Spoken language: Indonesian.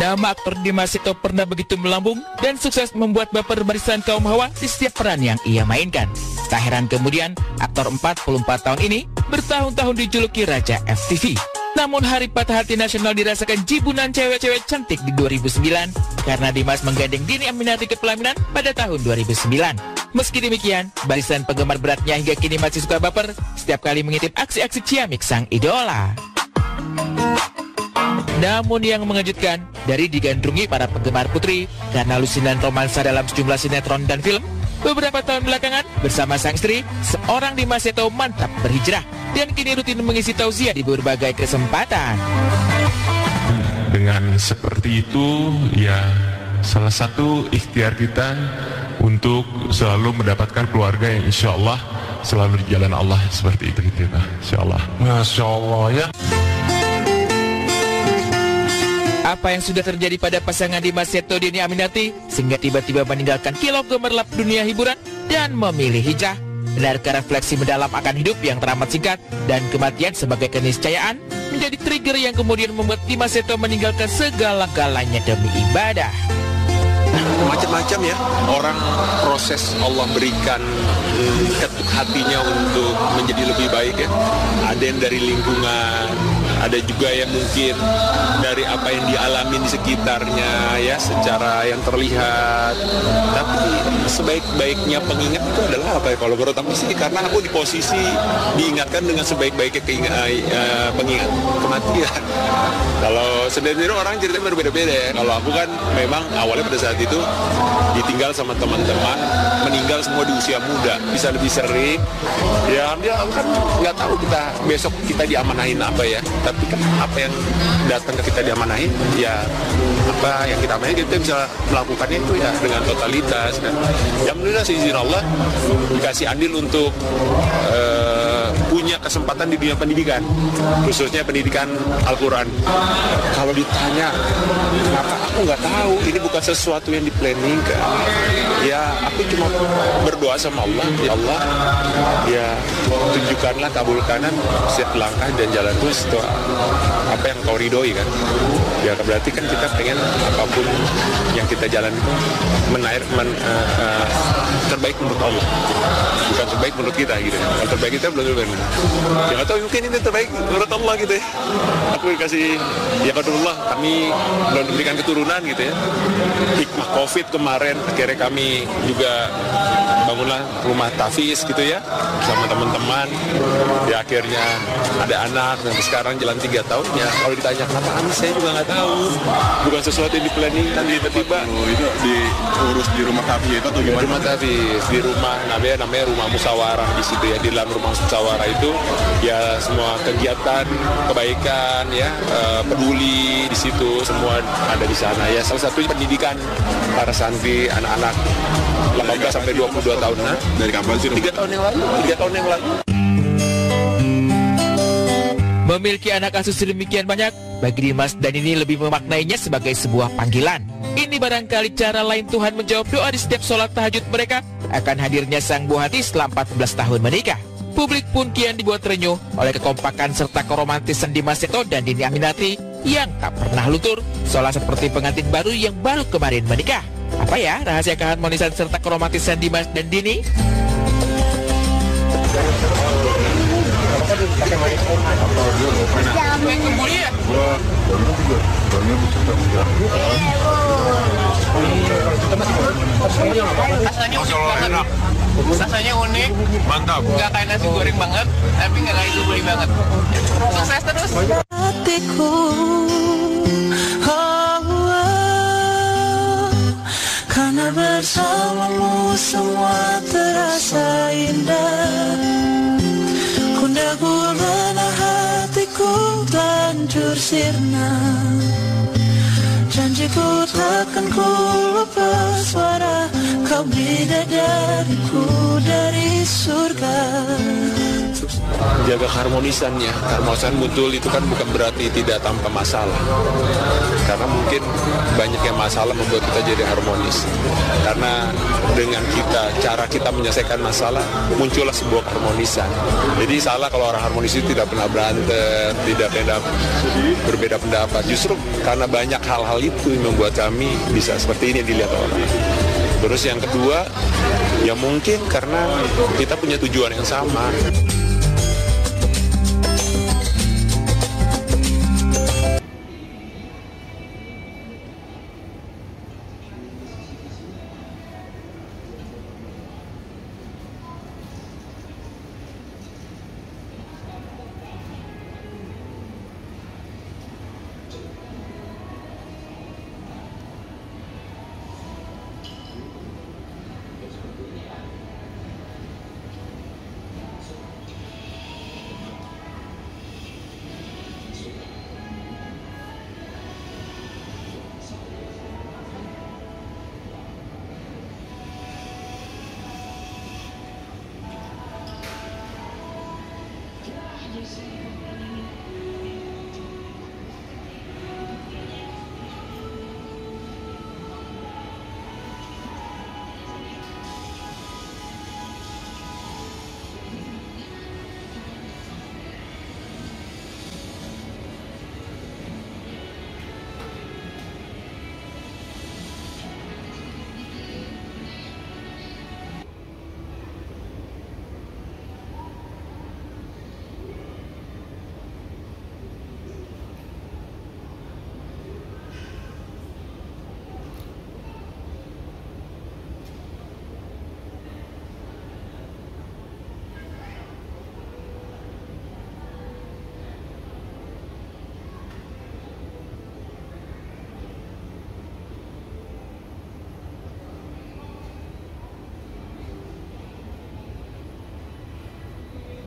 Nama aktor Dimas Seto pernah begitu melambung dan sukses membuat baper barisan kaum hawa di setiap peran yang ia mainkan. Tak heran kemudian, aktor 44 tahun ini bertahun-tahun dijuluki Raja FTV. Namun hari patah hati nasional dirasakan jibunan cewek-cewek cantik di 2009 karena Dimas menggandeng Dini Aminati ke pelaminan pada tahun 2009. Meski demikian, barisan penggemar beratnya hingga kini masih suka baper setiap kali mengintip aksi-aksi ciamik sang idola. Namun yang mengejutkan, dari digandrungi para penggemar putri karena lusinan romansa dalam sejumlah sinetron dan film, beberapa tahun belakangan bersama sang istri, seorang Dimas Seto mantap berhijrah dan kini rutin mengisi tausiah di berbagai kesempatan. Dengan seperti itu, ya salah satu ikhtiar kita untuk selalu mendapatkan keluarga yang insya Allah selalu di jalan Allah seperti itu ya, insya Allah. Masya Allah ya. Apa yang sudah terjadi pada pasangan Dimas Seto Dini Aminati sehingga tiba-tiba meninggalkan kilau gemerlap dunia hiburan dan memilih hijrah? Benarkah refleksi mendalam akan hidup yang teramat singkat dan kematian sebagai keniscayaan menjadi trigger yang kemudian membuat Dimas Seto meninggalkan segala-galanya demi ibadah? macam-macam ya orang proses Allah berikan hmm, ketuk hatinya untuk menjadi lebih baik ya ada yang dari lingkungan ada juga yang mungkin dari apa yang dialami di sekitarnya ya secara yang terlihat. Tapi sebaik-baiknya pengingat itu adalah apa ya? Kalau menurut aku sih karena aku di posisi diingatkan dengan sebaik-baiknya keingat, uh, pengingat kematian. Kalau sendiri orang ceritanya berbeda-beda ya. Kalau aku kan memang awalnya pada saat itu ditinggal sama teman-teman meninggal semua di usia muda. Bisa lebih sering. Ya dia kan nggak tahu kita besok kita diamanahin apa ya. Tapi kan apa yang datang ke kita diamanahin ya apa yang kita amanahin kita bisa melakukannya itu ya dengan totalitas. Ya alhamdulillah sih izin Allah dikasih andil untuk uh, punya kesempatan di dunia pendidikan khususnya pendidikan Al-Quran. Kalau ditanya kenapa aku nggak tahu? Ini bukan sesuatu yang di planning kan ya aku cuma berdoa sama Allah. Ya Allah ya tunjukkanlah kabulkanan setiap langkah dan jalan itu apa yang kau ridhoi kan? Ya berarti kan kita pengen apa pun yang kita jalan itu menair men, uh, uh, terbaik menurut Allah. Bukan terbaik menurut kita gitu. Yang terbaik kita belum terbaik ya nggak tahu mungkin ini terbaik menurut Allah gitu ya. Aku dikasih ya Allah kami belum diberikan keturunan gitu ya. Hikmah covid kemarin akhirnya kami juga bangunlah rumah tafis gitu ya sama teman-teman. Ya akhirnya ada anak dan sekarang jalan tiga tahun ya kalau ditanya kenapa kami saya juga nggak tahu. Bukan sesuatu yang di planning kan tiba-tiba. Oh, itu diurus di rumah tafis itu atau gimana? Rumah tafis di rumah namanya namanya rumah musyawarah di situ ya di dalam rumah musyawarah itu ya semua kegiatan kebaikan ya eh, peduli di situ semua ada di sana. Ya salah satu pendidikan para santri anak-anak 18 sampai 22 tahun. Nah dari kapan sih tiga tahun yang lalu tiga tahun yang lalu. Memiliki anak asuh sedemikian banyak, bagi Dimas dan ini lebih memaknainya sebagai sebuah panggilan. Ini barangkali cara lain Tuhan menjawab doa di setiap sholat tahajud mereka akan hadirnya sang buah hati setelah 14 tahun menikah. Publik pun kian dibuat renyuh oleh kekompakan serta keromantisan Dimas Seto dan Dini Aminati yang tak pernah luntur, seolah seperti pengantin baru yang baru kemarin menikah. Apa ya rahasia keharmonisan serta keromantisan Dimas dan Dini? Rasanya Rasanya unik. mantap Gak kayak nasi goreng banget, tapi gak kayak gulai banget. Sukses terus. hatiku. Karena bersamamu semua terasa indah Kunda gulana hatiku hancur sirna Janjiku takkan ku lupa suara. Kau bidadariku dari surga jaga keharmonisannya. Keharmonisan muncul itu kan bukan berarti tidak tanpa masalah. Karena mungkin banyak yang masalah membuat kita jadi harmonis. Karena dengan kita, cara kita menyelesaikan masalah, muncullah sebuah keharmonisan. Jadi salah kalau orang harmonis itu tidak pernah berantem, tidak pernah berbeda pendapat. Justru karena banyak hal-hal itu yang membuat kami bisa seperti ini dilihat orang. Terus yang kedua, ya mungkin karena kita punya tujuan yang sama. you see?